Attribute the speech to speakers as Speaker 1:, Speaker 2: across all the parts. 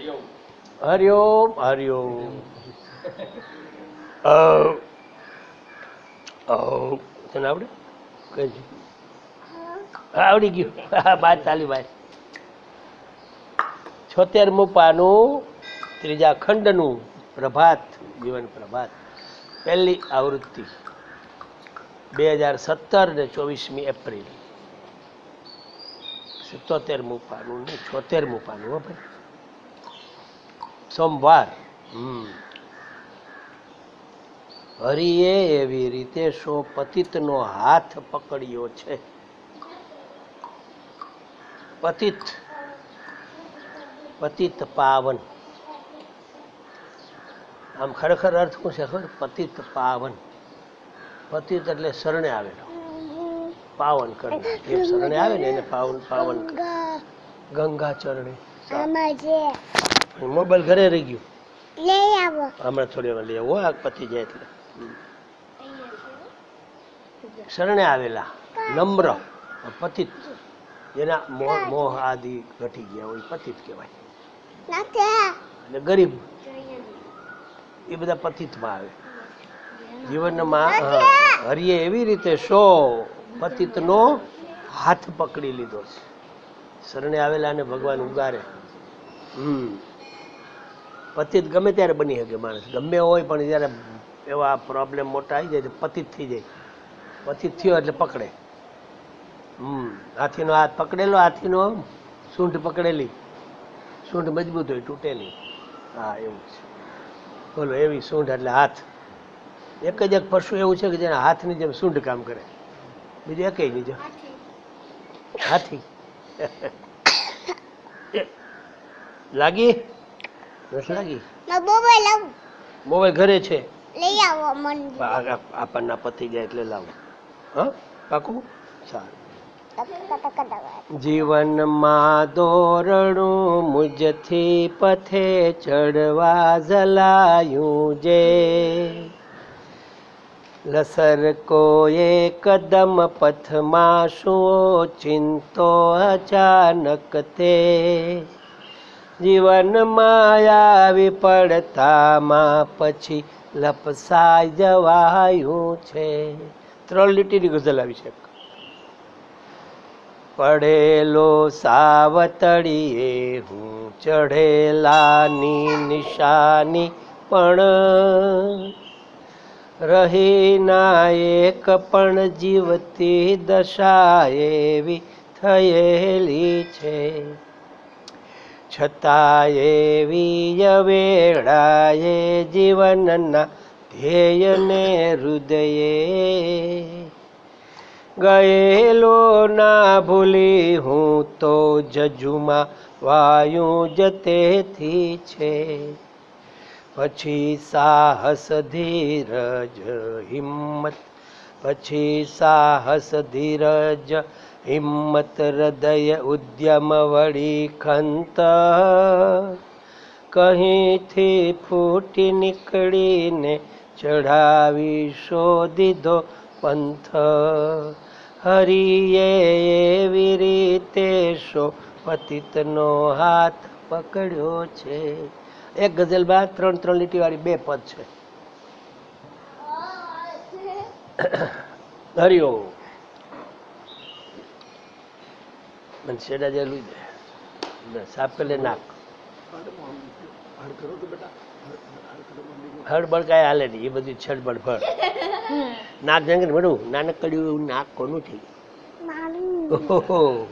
Speaker 1: હરિઓમ. હરિઓમ તને આવડે? કહેજે આવડી ગયું. બાદ ચાલી ભાઈ છોતેરમું પાનું ત્રીજા ખંડનું પ્રભાત, જીવન પ્રભાત. પહેલી આવૃત્તિ. બે હજાર સત્તર ને ચોવીસમી એપ્રિલ. સિત્તોતેરમું પાનું ને છોતેરમું પાનું હો ભાઈ. સોમવાર. હરિએ એવી રીતે સો પતિતનો હાથ પકડ્યો છે. પતિત પતિત પાવન. આમ ખરેખર અર્થ શું છે ખબર? પતિત પાવન. પતિત એટલે શરણે આવેલો. પાવન કરનાર. જે શરણે આવે ને એને પાવન પાવન. ગંગા. ચરણે. મોબાઈલ ઘરે રહી ગયું. હમણાં થોડી વાર લઈ આવો આ પતી જાય એટલે. શરણે આવેલા નમ્ર પતિત. જેના મોહ મોહ આદિ ઘટી ગયા હોય પતિત કહેવાય. અને ગરીબ. એ બધા પતિતમાં આવે. જીવનમાં હરિએ એવી રીતે શો પતિતનો હાથ પકડી લીધો છે. શરણે આવેલા ને ભગવાન ઉગારે. હમ. પતિત ગમે ત્યારે બની શકે માણસ. ગમે હોય પણ જ્યારે એવા પ્રોબ્લેમ મોટા આવી જાય તો પતિત થઈ જાય. પતિત થયો એટલે પકડે. હમ. હાથીનો હાથ પકડેલો હાથીનો સૂંઢ પકડેલી. સૂંઢ મજબૂત હોય તૂટેલી. હા એવું છે બોલો એવી સૂંઢ એટલે હાથ. એક જ એક પશુ એવું છે કે જેના હાથની જેમ સૂંઢ કામ કરે. બીજું એક નહીં જો. હાથી. લાગી? નથી લાગી? મોબાઈલ ઘરે છે?
Speaker 2: લઈ આવો મન
Speaker 1: આપણના પતિ જાય એટલે લાવો. હા પાકું? સારું. જીવનમાં દોરણું મુજથી પથે ચડવા જલાયું જે. લસર કોએ કદમ પથમાં શું ચિંતો અચાનક તે. જીવનમાં માયા પડતામાં પછી લપસાઈ જવાયું છે. ત્રણ લીટીની ગઝલ આવી છે. પડેલો સાવતળીએ હું ચઢેલાની નિશાની પણ રહી ના એક પણ જીવતી દશા એવી થયેલી છે. છતાં એવી વેળાએ જીવનના ધ્યેયને હૃદયે ગયેલો ના ભૂલી હું તો જજુમાં વાયુ જતેથી છે. પછી સાહસ ધીરજ, હિંમત, પછી સાહસ ધીરજ હિંમત હૃદય ઉદ્યમ વળી ખંત. કહીથી ફૂટી નીકળીને ચઢાવી શોધીધો પંથ. હરિએ એવી રીતે શો પતિતનો હાથ પકડ્યો છે. એક ગઝલ બાદ ત્રણ ત્રણ લીટીવાળી બે પદ છે. જેલું દે સાફ કરી લે નાક હળબળ કાંઈ હાલે નહીં એ બધું છડબડ ફળ. નાક મળું નાનક એવું નાક કોનું થઈ? ઓહો.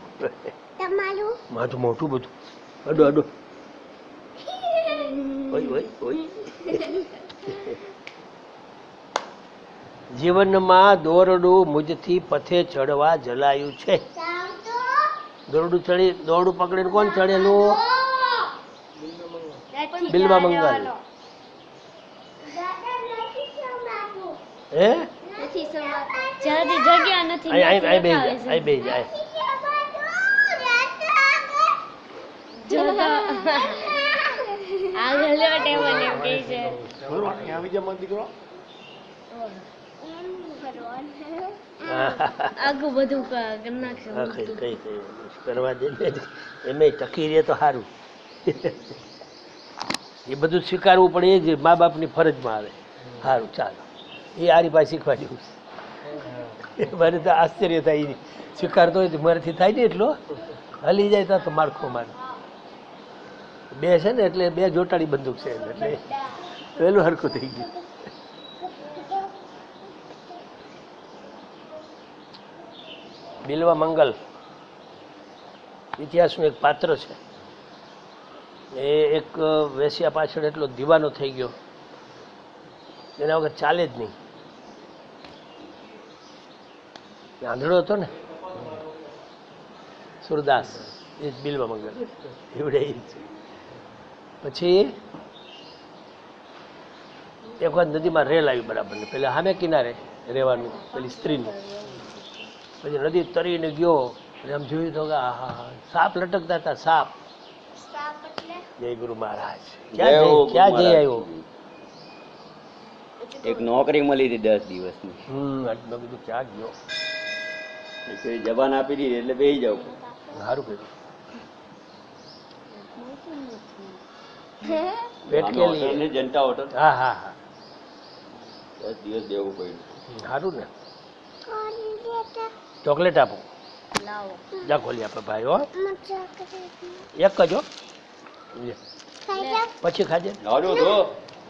Speaker 1: માથું મોટું બધું. અડો અડો. ઓય ઓય ઓય. જીવનમાં દોરડું મુજથી પથે ચડવા જલાયું છે. દોરડું ચડી દોરડું પકડીને કોણ ચડેલું બિલવા મંગલ હે?
Speaker 2: નથી જગ્યા નથી
Speaker 1: અહીં અહીં અહીં બે
Speaker 2: ત્યાંથી
Speaker 1: અહીં બે જાય
Speaker 2: જો તો આગળ લો ટેબલ એમ છે.
Speaker 1: એ બધું સ્વીકારવું પડે જ મા બાપની ફરજમાં આવે સારું ચાલો. એ આરી પાસે શીખવા જેવું મને તો આશ્ચર્ય થાય નહીં. સ્વીકારતો હોય તો મારાથી થાય ને એટલો. હલી જાય તો તો માળખો મારે. બે છે ને એટલે બે જોટાળી બંદૂક છે એટલે. પહેલું હરખું થઈ ગયું બિલ્વા મંગલ. ઇતિહાસનું એક પાત્ર છે. એ એક વેસ્યા પાછળ એટલો દીવાનો થઈ ગયો. એના વગર ચાલે જ નહીં. આંધળો હતો ને? સુરદાસ, એ જ બિલવા મંગલ. એવડે પછી એક વખત નદીમાં રેલ આવી બરાબર ને. પેલા સામે કિનારે રહેવાનું, પેલી સ્ત્રીનું. પછી નદી તરીને ગયો એટલે આમ જોયું તો કે આહા સાપ લટકતા હતા સાપ. જય ગુરુ મહારાજ. ક્યાં જઈ ક્યાં જઈ આવ્યો?
Speaker 3: એક નોકરી મળી હતી દસ દિવસની.
Speaker 1: હમ મેં કીધું ક્યાં ગયો?
Speaker 3: જવાન આપી દીધી એટલે બેસી જાવ.
Speaker 1: સારું કર્યું.
Speaker 3: જનતા હોટલ.
Speaker 1: હા હા હા.
Speaker 3: દસ દિવસ દેવું પડ્યું.
Speaker 1: સારું ને. ચોકલેટ આપો.
Speaker 2: લાવો.
Speaker 1: જા ખોલી આપે ભાઈ હો. એક જ હો. પછી ખાજે.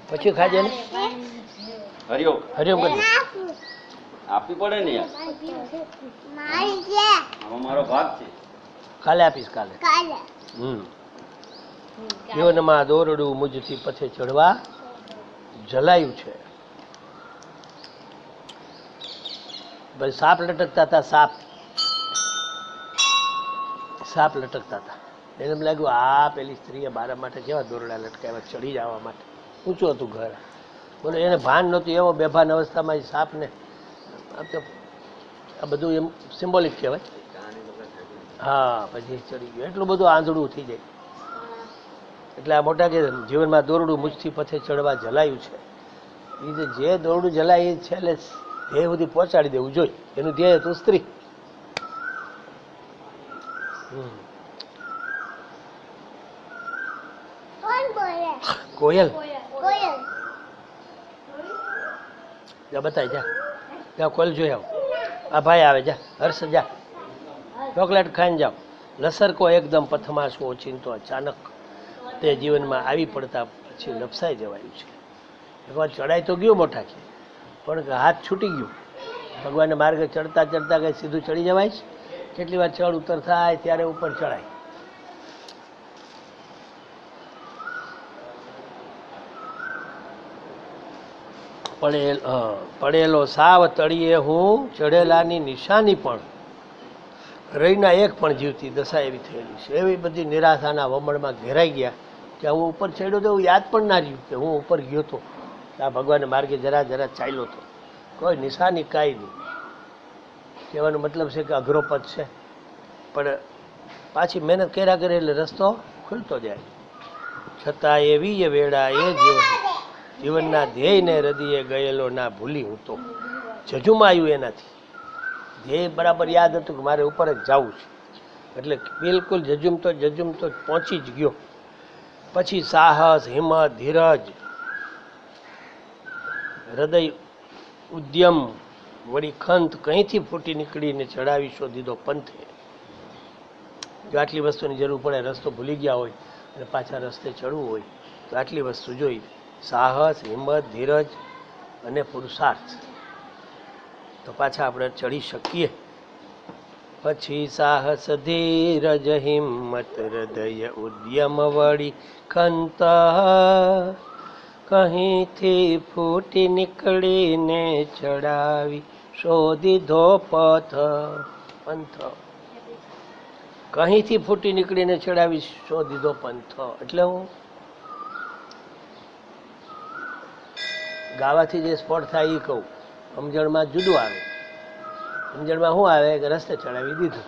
Speaker 1: પછી ખાજે ને.
Speaker 3: હરિયો.
Speaker 1: હરિઓમ કરજો
Speaker 3: આપવી પડે ને યાર. મારો ભાગ છે.
Speaker 1: કાલે આપીશ કાલે. હમ. જીવનમાં દોરડું મુજથી પથે ચડવા જલાયું છે. ભાઈ સાપ લટકતા હતા, સાપ. સાપ લટકતા હતા. એને એમ લાગ્યું, આ પેલી સ્ત્રીએ મારા માટે કેવા દોરડા લટકાવ્યા ચડી જવા માટે. ઊંચું હતું ઘર. બોલો, એને ભાન નહોતું, એવો બેભાન અવસ્થામાં એ સાપને આ બધું એમ સિમ્બોલિક કહેવાય. હા, પછી ચડી ગયો. એટલું બધું આંધળું થઈ જાય. એટલે આ મોટા કે જીવનમાં દોરડું મુજથી પથે ચડવા જલાયું છે. એ જે જે દોરડું જલાય એ છેલ્લે ધ્યેય સુધી પહોંચાડી દેવું જોઈએ. એનું ધ્યેય હતું સ્ત્રી. કોયલ? જા બતાય જા. જા કોયલ જોઈ આવ. આ ભાઈ આવે જા. હર્ષ જા. ચોકલેટ ખાઈને જાઓ. લસરકો એકદમ પથમાશ ઓચિંતો અચાનક તે જીવનમાં આવી પડતા પછી લપસાઈ જવાયું છે. એકવાર ચડાઈ તો ગયો મોટા છે પણ હાથ છૂટી ગયું. ભગવાનના માર્ગે ચડતા ચડતા કંઈ સીધું ચડી જવાય કેટલી વાર ચડ ઉતર થાય ત્યારે ઉપર ચડાય. પડેલ પડેલો સાવ તળિયે હું ચડેલાની નિશાની પણ. રહીના એક પણ જીવતી દશા એવી થયેલી છે. એવી બધી નિરાશાના વમણમાં ઘેરાઈ ગયા કે હું ઉપર ચડ્યો તો એવું યાદ પણ ના રહ્યું કે હું ઉપર ગયો તો. આ ભગવાન માર્ગે જરા જરા ચાલ્યો તો. કોઈ નિશાની કાંઈ નહીં. કહેવાનો મતલબ છે કે અઘરો પદ છે. પણ પાછી મહેનત કર્યા કરે એટલે રસ્તો ખુલતો જાય. છતાં એવી એ વેળા એ જીવન જીવનના ધ્યેયને હૃદયે ગયેલો ના ભૂલી હું તો. જજુમાં આવ્યું એનાથી. ધ્યેય બરાબર યાદ હતું કે મારે ઉપર જ જવું છે. એટલે બિલકુલ જજુમતો જજુમતો પહોંચી જ ગયો. પછી સાહસ, હિંમત, ધીરજ હૃદય ઉદ્યમ વળી ખંત કંઈથી ફૂટી નીકળીને ચડાવી શોધીધો પંથે? જો આટલી વસ્તુની જરૂર પડે, રસ્તો ભૂલી ગયા હોય અને પાછા રસ્તે ચડવું હોય, તો આટલી વસ્તુ જોઈ સાહસ, હિંમત, ધીરજ અને પુરુષાર્થ. તો પાછા આપણે ચડી શકીએ. પછી સાહસ, ધીરજ, હિંમત, હૃદય ઉદ્યમ વળી ખંત કહીંથી ફૂટી નીકળીને ચડાવી? શોધીધો પથ, પંથ. કહીંથી ફૂટી નીકળીને ચડાવી? શોધીધો પંથ. એટલે હું ગાવાથી જે સ્પોટ થાય એ કહું. સમજણમાં જુદું આવે. સમજણમાં શું આવે કે રસ્તે ચડાવી દીધું?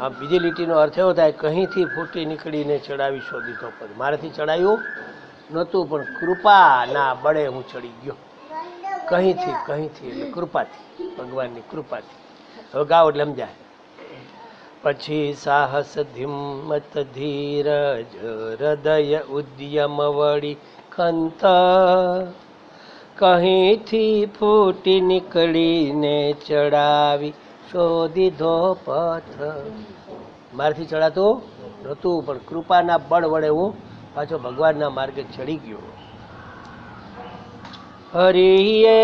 Speaker 1: આ બીજી લીટીનો અર્થ એવો થાય, કહીંથી ફૂટી નીકળીને ચડાવી? શોધીધો પદ મારાથી ચડાયું નહોતું, પણ કૃપા ના બળે હું ચડી ગયો. કહીંથી કહીંથી? એટલે કૃપાથી, ભગવાનની કૃપાથી. હવે ગાઓ એટલે સમજાય. પછી સાહસ ધીમત ધીરજ, હૃદય ઉદ્યમ વળી ખંત. કહીથી ફૂટી નીકળીને ચડાવી શોધીધો પથ મારથી ચડાતું નહોતું, પણ કૃપાના બળ વડે હું પાછો ભગવાનના માર્ગે ચડી ગયો. હરિએ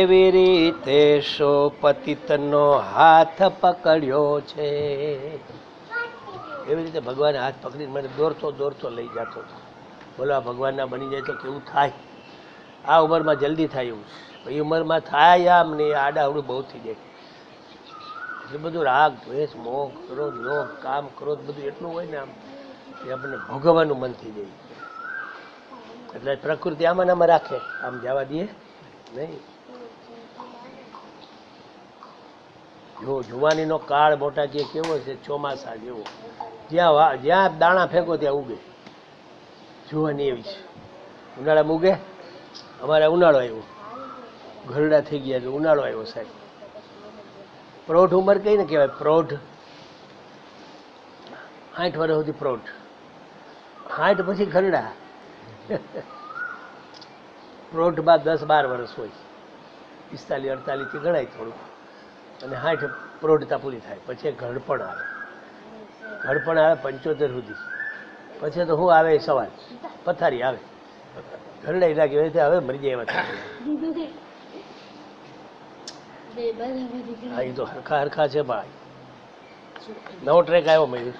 Speaker 1: એવી રીતે શો પતિતનો હાથ પકડ્યો છે. એવી રીતે ભગવાન હાથ પકડીને મને દોરતો દોરતો લઈ જતો હતો. બોલો, આ ભગવાનના બની જાય તો કેવું થાય? આ ઉંમરમાં જલ્દી થાય એવું એ ઉંમરમાં થાય આમ ને આડાવડું બહુ થઈ જાય. એટલે બધું રાગ, દ્વેષ, મોહ, ક્રોધ, લોભ, કામ, ક્રોધ બધું એટલું હોય ને આમ. કે આપણને ભોગવવાનું મન થઈ એટલે પ્રકૃતિ આમાં આમાં રાખે. આમ જવા દઈએ નહીં. જો જુવાનીનો કાળ મોટા જે કેવો છે, ચોમાસા જેવો. જ્યાં જ્યાં દાણા ફેંકો ત્યાં ઉગે. જુવાની એવી છે. ઉનાળામાં ઉગે અમારે ઉનાળો આવ્યો. ઘરડા થઈ ગયા એટલે ઉનાળો આવ્યો સાહેબ. પ્રૌઢ ઉંમર કઈ ને કહેવાય? પ્રૌઢ. આઠ વર્ષ સુધી પ્રૌઢ. સાઠ પછી ઘરડા પ્રૌઢ બાદ દસ બાર વર્ષ હોય. પિસ્તાલીસ, અડતાલીસથી ગણાય થોડું અને સાઠ પ્રૌઢતા પૂરી થાય. પછી ઘડપણ આવે. ઘડપણ આવે પંચોતેર સુધી. પછી તો હું આવે સવાર. પથારી આવે. ઘરડાઈ લાગે હવે હવે મરી જાય એવા. હા, એ તો હરખા હરખા છે ભાઈ. નવો ટ્રેક આવ્યો મયુર.